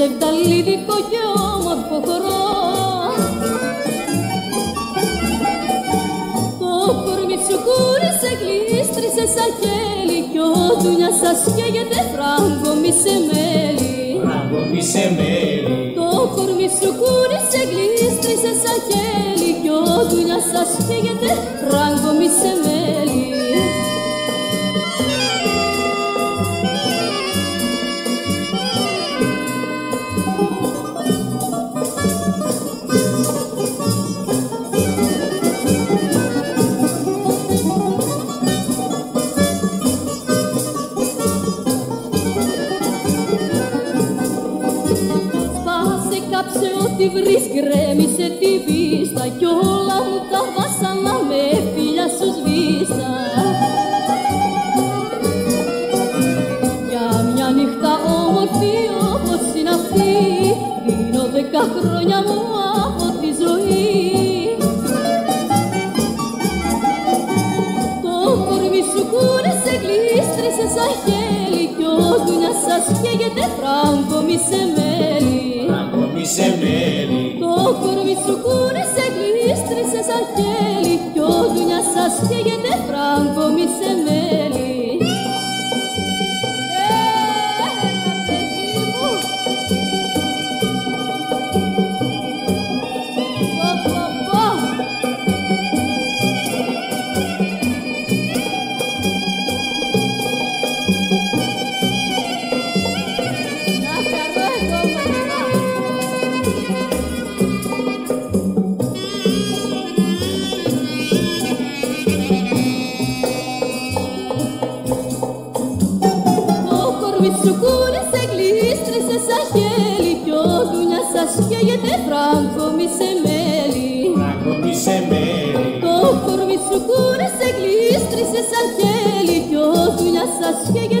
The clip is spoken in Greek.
Ψευδαλίδικο και όμορφο χορό Το κορμί σου κούρισε, γλίστρισε σαν χέλη κι ο δουλειά σας καίγεται φράγκο μη σε μέλι Φράγκο μη σε μέλι γλίστρισε σαν χέλη κι ο δουλειά σας καίγεται φράγκο μη σε μέλι τη βρεις γκρέμισε τη βίστα κι όλα μου τα βάσανα με φίλια σου σβήστα. Για μια νύχτα όμορφη όπως είναι αυτή δίνω δέκα χρόνια μου από τη ζωή Το κορμί σου κούρεσε, γλίστρισε σαν χέλη κι ο δουλειά σας καίγεται φράγκο μη σε μέλη σε μέλη. Το κορμί σου κούρεσε, γλίστρισε σαν χέλη κι ο δουλειά σας καίγεται φράγκο μη σε Κι σου κούρεσε γλίστρησε σαν χέλι κι ο δουλειά σας καίγεται φράγκο μη σε μέλι Φράγκο μη σε μέλι Το κορμί σου κούρεσε γλίστρησε σαν χέλι κι ο δουλειά σας καίγεται